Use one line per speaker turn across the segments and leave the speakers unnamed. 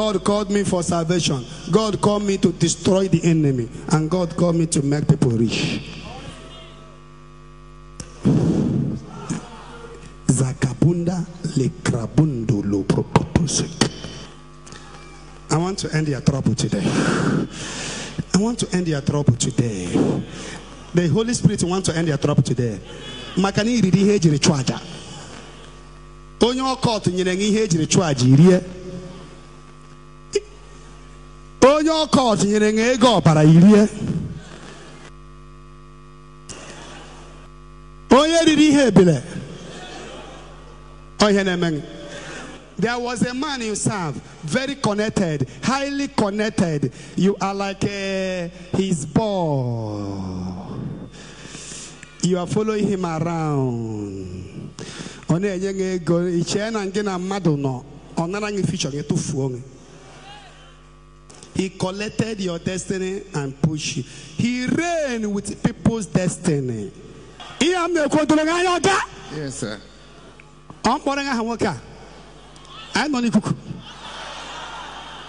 God called me for salvation. God called me to destroy the enemy. And God called me to make people rich. Zakabunda lekrabundo lo propose. I want to end your trouble today. I want to end your trouble today. The Holy Spirit wants to end your trouble today. maka na iriri ihe ejiri chụọ aja onye ọkọt nyere gị ihe onye ọkọt nyere gị ego ọbara irie onye riri ihe ebile ihe na-eme There was a man you serve, very connected, highly connected. You are like uh, his ball. You are following him around. Ọ na-enye gị ego ichee na gị na mmadụ nọ ọ nara gị future gị tụfuo gị. He collected your destiny and pushed you. He reigned with people's destiny. Ihe a m na-ekwu doro gị anya ọga.
Yes, sir.
Ọ mkpọrọ gị aha nwoke a. Anyị nọ n'ikuku.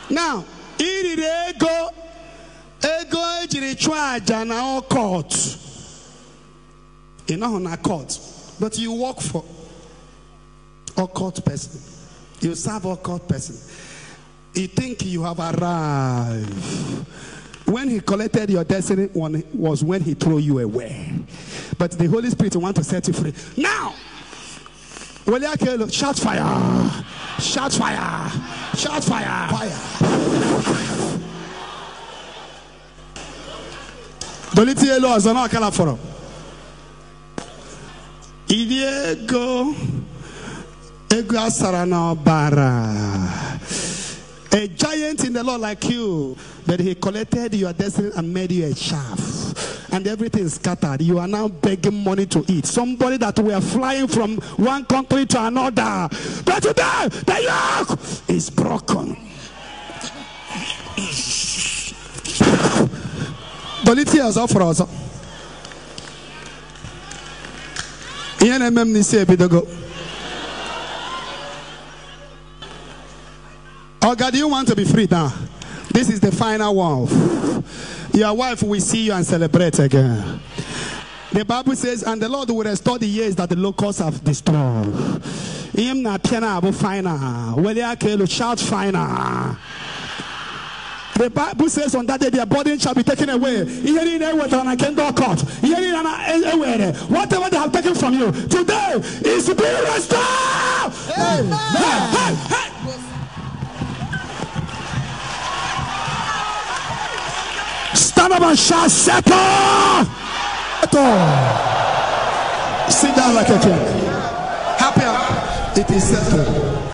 Now, iriri ego ego ejiri chụọ aja na ọkọt. Ị nọghị na court, but you work for occult person. You serve occult person. You think you have arrived. When he collected your destiny one was when he threw you away. But the Holy Spirit want to set you free. Now, shout fire! Shout fire! Shout fire! Fire! Doliti elu ọzọ na ọkala fọrọ. Iri ego ego asara n'ọbara. A giant in the Lord like you, but he collected your destiny and made you a chaff. And everything scattered. You are now begging money to eat. Somebody that we are flying from one country to another. But today, the yoke is broken. Ọzọ fọrọ ọzọ. Ihe na-eme m n'isi ebidogo. God, you want to be free now. This is the final one. Your wife will see you and celebrate again. The Bible says, and the Lord will restore the years that the locusts have destroyed. Him na piana abu akelu shout final. The Bible says on that day their burden shall be taken away. Ihe niile ewetara na nke ndị ọkọt. Ihe niile na. Whatever they have taken from you today is being restored. Hey, hey, hey. Stand up and shout, settle! Sit down like a king. Happy. It is settled.